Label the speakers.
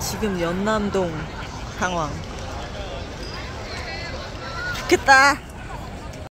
Speaker 1: 지금 연남동 상황. 좋겠다.